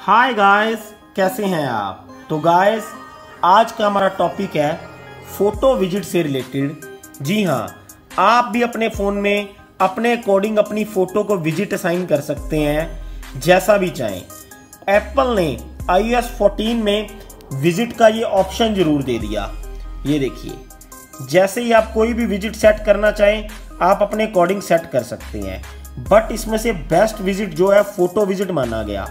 Hi guys कैसे हैं आप? तो गाइस आज का हमारा टॉपिक है फ़ोटो विज़िट से रिलेटेड जी हाँ आप भी अपने फ़ोन में अपने अकॉर्डिंग अपनी फ़ोटो को विज़िट असाइन कर सकते हैं, जैसा भी चाहें। एप्पल ने iOS 14 में विज़िट का ये ऑप्शन ज़रूर दे दिया। ये देखिए, जैसे ही आप कोई भी विज़िट सेट करना चाहें, आप अपने अकॉर्डिंग सेट कर सकते हैं। बट इसमें से बेस्ट विज़िट जो है फ़ोटो विज़िट माना गया।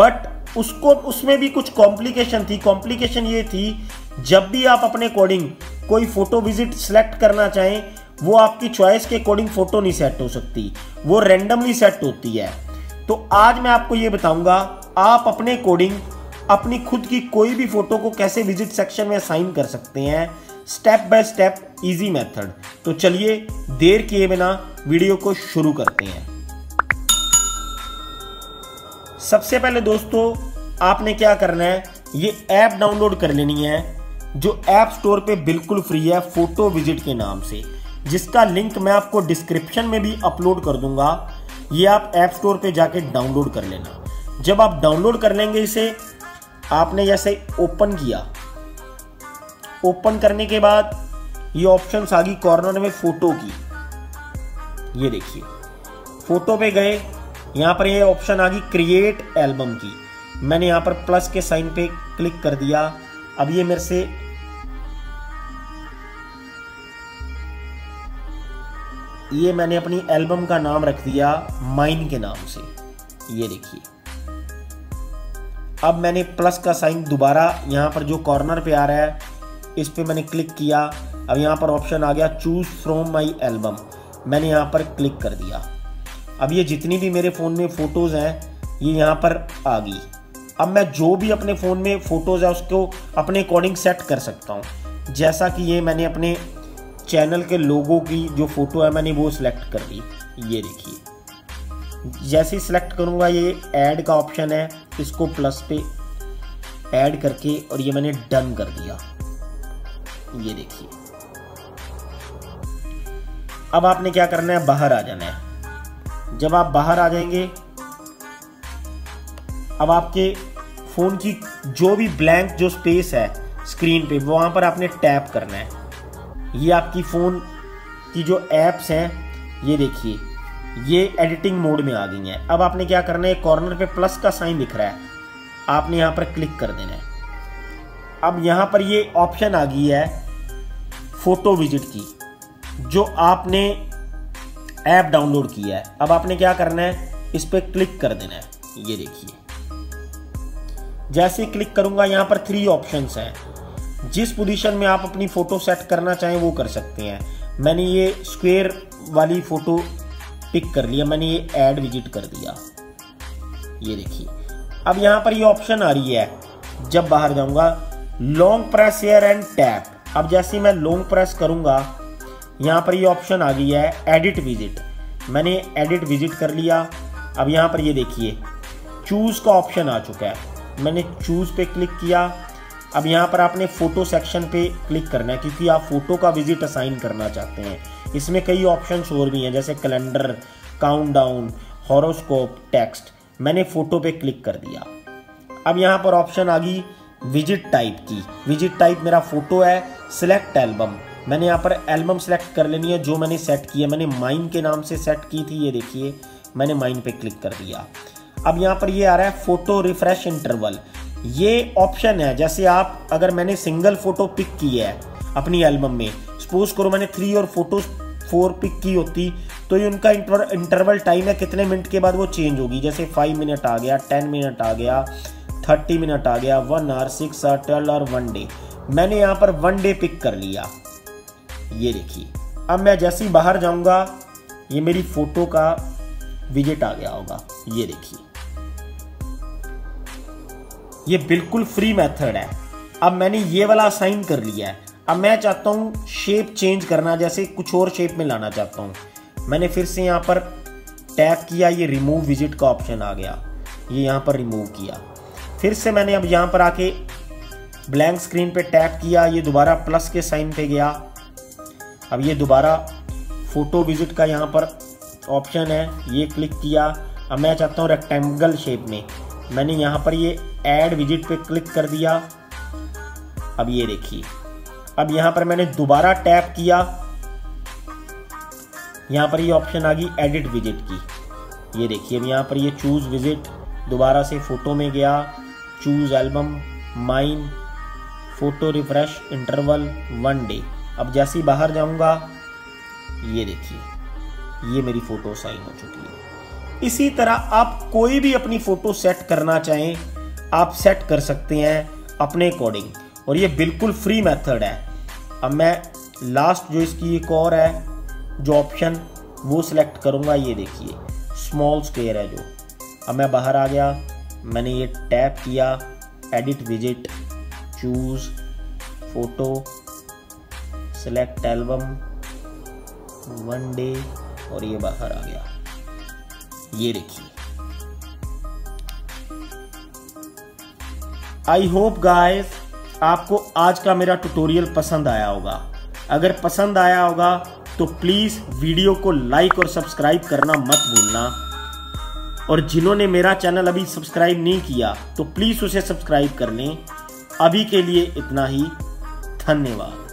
बट उसको, उसमें भी कुछ कॉम्प्लिकेशन थी। कॉम्प्लिकेशन ये थी, जब भी आप अपने अकॉर्डिंग कोई फ़ोटो विज़िट सेलेक्ट करना चाहें, वो आपकी चॉइस के अकॉर्डिंग फ़ोटो नहीं सेट हो सकती। वो रेंडमली सेट होती है। तो आज मैं आपको ये बताऊँगा, आप अपने अकॉर्डिंग अपनी खुद की कोई भी फ़ोटो को कैसे विज़िट सेक्शन में असाइन कर सकते हैं। Step by step easy method तो चलिए, देर किए बिना वीडियो को शुरू करते हैं। सबसे पहले दोस्तों, आपने क्या करना है? ये ऐप डाउनलोड कर लेनी है, जो ऐप स्टोर पे बिल्कुल फ्री है, फ़ोटो विज़िट के नाम से। जिसका लिंक मैं आपको डिस्क्रिप्शन में भी अपलोड कर दूँगा, ये आप ऐप स्टोर पे जाके डाउनलोड कर लेना। जब आप डाउनलोड कर लेंगे इसे, आपने जैसे ओपन किया। ओपन करने के बाद ये ऑप्शन आ गई कॉर्नर में फ़ोटो की। ये देखिए, फ़ोटो पे गए यहाँ पर ये ऑप्शन आ गई क्रिएट एल्बम की। मैंने यहाँ पर प्लस के साइन पे क्लिक कर दिया। अब ये मेरे से ये मैंने अपनी एल्बम का नाम रख दिया माइन के नाम से। ये देखिए। अब मैंने प्लस का साइन दोबारा यहाँ पर जो कॉर्नर पे आ रहा है, इस पे मैंने क्लिक किया। अब यहाँ पर ऑप्शन आ गया चूज़ फ्रॉम माई एल्बम मैंने यहाँ पर क्लिक कर दिया। अब ये जितनी भी मेरे फ़ोन में फ़ोटोज़ हैं, ये यहाँ पर आ गई। अब मैं जो भी अपने फ़ोन में फ़ोटोज़ है, उसको अपने अकॉर्डिंग सेट कर सकता हूँ। जैसा कि ये मैंने अपने चैनल के लोगों की जो फ़ोटो है, मैंने वो सिलेक्ट कर ली ये देखिए। जैसे ही सिलेक्ट करूँगा, ये ऐड का ऑप्शन है, इसको प्लस पे ऐड करके और ये मैंने डन कर दिया। ये देखिए। अब आपने क्या करना है? बाहर आ जाना है। जब आप बाहर आ जाएँगे, अब आपके फ़ोन की जो भी ब्लैंक जो स्पेस है स्क्रीन पे वहाँ पर आपने टैप करना है। ये आपकी फ़ोन की जो एप्स हैं, ये देखिए, ये एडिटिंग मोड में आ गई हैं। अब आपने क्या करना है कॉर्नर पे प्लस का साइन दिख रहा है। आपने यहाँ पर क्लिक कर देना है। अब यहाँ पर ये ऑप्शन आ गई है फ़ोटो विज़िट की, जो आपने ऐप डाउनलोड किया है। अब आपने क्या करना है? इस पर क्लिक कर देना है। ये देखिए। जैसे क्लिक करूँगा, यहाँ पर थ्री ऑप्शन हैं। जिस पोजीशन में आप अपनी फ़ोटो सेट करना चाहें, वो कर सकते हैं। मैंने ये स्क्वेयर वाली फ़ोटो पिक कर लिया। मैंने ये ऐड विज़िट कर दिया। ये देखिए। अब यहाँ पर ये ऑप्शन आ रही है। जब बाहर जाऊँगा long press here and tap अब जैसे मैं लॉन्ग प्रेस करूँगा यहाँ पर ये ऑप्शन आ गई है एडिट विज़िट मैंने एडिट विज़िट कर लिया. अब यहाँ पर ये देखिए चूज़ का ऑप्शन आ चुका है. मैंने चूज़ पे क्लिक किया. अब यहाँ पर आपने फ़ोटो सेक्शन पे क्लिक करना है, क्योंकि आप फ़ोटो का विज़िट असाइन करना चाहते हैं. इसमें कई ऑप्शन और भी हैं, जैसे कैलेंडर काउंटडाउन हॉरोस्कोप टेक्स्ट मैंने फ़ोटो पे क्लिक कर दिया. अब यहाँ पर ऑप्शन आ गई विज़िट टाइप की. विज़िट टाइप मेरा फ़ोटो है सिलेक्ट एल्बम मैंने यहाँ पर एल्बम सेलेक्ट कर लेनी है, जो मैंने सेट किया मैंने माइन के नाम से सेट की थी, ये देखिए। मैंने माइन पे क्लिक कर दिया। अब यहाँ पर ये आ रहा है फ़ोटो रिफ्रेश इंटरवल। ये ऑप्शन है, जैसे आप, अगर मैंने सिंगल फ़ोटो पिक की है अपनी एल्बम में, सपोज़ करो मैंने थ्री और फ़ोटो फोर पिक की होती तो ये उनका इंटरवल टाइम है, कितने मिनट के बाद वो चेंज होगी? जैसे फाइव मिनट आ गया टेन मिनट आ गया थर्टी मिनट आ गया one hour six hour twelve और वन डे मैंने यहाँ पर वन डे पिक कर लिया। ये देखिए। अब मैं जैसे ही बाहर जाऊँगा, ये मेरी फ़ोटो का विज़िट आ गया होगा। ये देखिए। ये बिल्कुल फ्री मेथड है। अब मैंने ये वाला असाइन कर लिया है। अब मैं चाहता हूँ शेप चेंज करना, जैसे कुछ और शेप में लाना चाहता हूँ। मैंने फिर से यहाँ पर टैप किया, ये रिमूव विज़िट का ऑप्शन आ गया। ये यहाँ पर रिमूव किया। फिर से मैंने अब यहाँ पर आके ब्लैंक स्क्रीन पे टैप किया, ये दोबारा प्लस के साइन पे गया। अब ये दोबारा फ़ोटो विज़िट का यहाँ पर ऑप्शन है। ये क्लिक किया। अब मैं चाहता हूँ रेक्टेंगल शेप में। मैंने यहाँ पर ये ऐड विज़िट पे क्लिक कर दिया। अब ये देखिए। अब यहाँ पर मैंने दोबारा टैप किया। यहाँ पर ये ऑप्शन आ गई एडिट विज़िट की। ये देखिए, अब यहाँ पर ये चूज़ विज़िट दोबारा से फ़ोटो में गया। Choose album mine photo refresh interval one day अब जैसे ही बाहर जाऊँगा, ये देखिए, ये मेरी फ़ोटो साइन हो चुकी है। इसी तरह आप कोई भी अपनी फ़ोटो सेट करना चाहें, आप सेट कर सकते हैं अपने अकॉर्डिंग, और ये बिल्कुल फ्री मेथड है। अब मैं लास्ट जो इसकी एक और है, जो ऑप्शन, वो सिलेक्ट करूँगा, ये देखिए स्मॉल स्क्वेयर है जो। अब मैं बाहर आ गया, मैंने ये टैप किया edit visit choose photo select album one day और ये बाहर आ गया। ये देखिए। आई होप गाइस आपको आज का मेरा ट्यूटोरियल पसंद आया होगा। अगर पसंद आया होगा तो प्लीज़ वीडियो को लाइक और सब्सक्राइब करना मत भूलना। और जिन्होंने मेरा चैनल अभी सब्सक्राइब नहीं किया तो प्लीज़ उसे सब्सक्राइब कर लें अभी के लिए इतना ही। धन्यवाद।